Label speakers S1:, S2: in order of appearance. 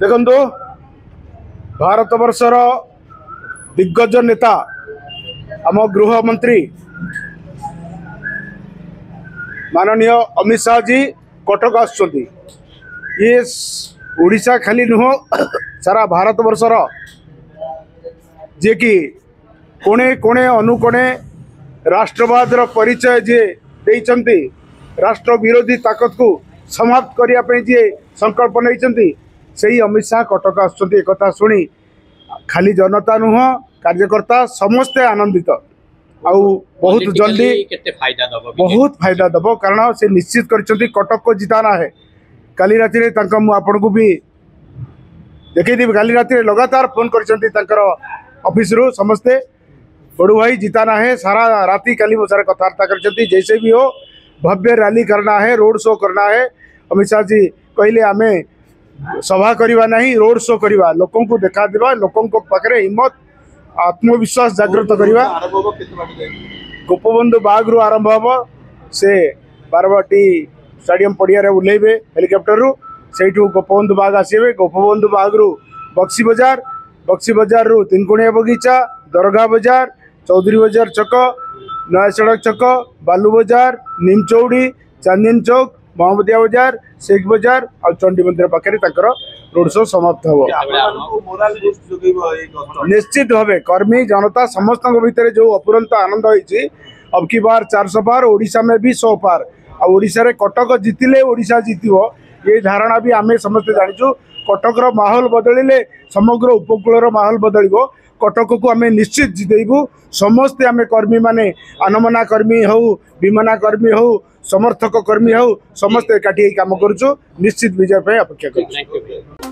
S1: ଦେଖନ୍ତୁ ଭାରତବର୍ଷର ଦିଗ୍ଗଜ ନେତା ଆମ ଗୃହମନ୍ତ୍ରୀ ମାନନୀୟ ଅମିତ ଶାହାଜୀ କଟକ ଆସୁଛନ୍ତି ଇଏ ଓଡ଼ିଶା ଖାଲି ନୁହଁ ସାରା ଭାରତବର୍ଷର ଯିଏକି କୋଣେ କୋଣେ ଅନୁକୋଣେ ରାଷ୍ଟ୍ରବାଦର ପରିଚୟ ଯିଏ ଦେଇଛନ୍ତି ରାଷ୍ଟ୍ର ବିରୋଧୀ ତାକତକୁ ସମାପ୍ତ କରିବା ପାଇଁ ଯିଏ ସଂକଳ୍ପ ନେଇଛନ୍ତି से ही अमित शाह कटक आसता शुी
S2: खाली जनता नुह कार्यकर्ता समस्ते
S1: आनंदित बहुत जल्दी बहुत फायदा दब कारण से निश्चित करटक को जिताना है कल रात मुझे भी देखेदेवी कल रात लगातार फोन कर अफिश्रु समे बड़ू भाई जिताना है सारा रात कल सारे कथबार्ता कर भव्य राली करना है रोड शो करना है अमित शाह जी कहले आमें सभा करवा ना रोड शो करवा लोक देखा देवा लोक हिम्मत आत्मविश्वास जगृत करवा गोपबंधु बागर आरंभ हम से बारवाटी स्टाडियम पड़िया रे उल्लैबे हेलिकप्टर से गोपबंधु बाग आस गोपबंधु बाघ्रु बक्सी बजार बक्सी बजार रु तीनकोणिया बगीचा दरगा बजार चौधरी बजार छक नया सड़क छक बालू बजार निमचौड़ी चांदीन चौक ମହମ୍ମଦିଆ ବଜାର ଶେଖ୍ ବଜାର ଆଉ ଚଣ୍ଡୀ ମନ୍ଦିର ପାଖରେ ତାଙ୍କର ରୋଡ୍ ଶୋ ସମାପ୍ତ ହେବ ନିଶ୍ଚିତ ଭାବେ କର୍ମୀ ଜନତା ସମସ୍ତଙ୍କ ଭିତରେ ଯେଉଁ ଅପୁରନ୍ତ ଆନନ୍ଦ ହେଇଛି ଅବକି ବାର ଚାରିଶହ ପାର ଓଡ଼ିଶା ମେ ବି ଶହ ପାର ଆଉ ଓଡ଼ିଶାରେ କଟକ ଜିତିଲେ ଓଡ଼ିଶା ଜିତିବ यो धारणा आमे समे जा कटकर माहोल बदलले समग्र उपकूलर माहोल बदल्यो कटकु अनि निश्चित जि समे कर्मी अनमना कर्मी हौ विमाना कर्मी हौ समर्थक कर्मी हौ समस्त एक काम गर्छु निश्चित विजयप
S2: अपेक्षा गर्छु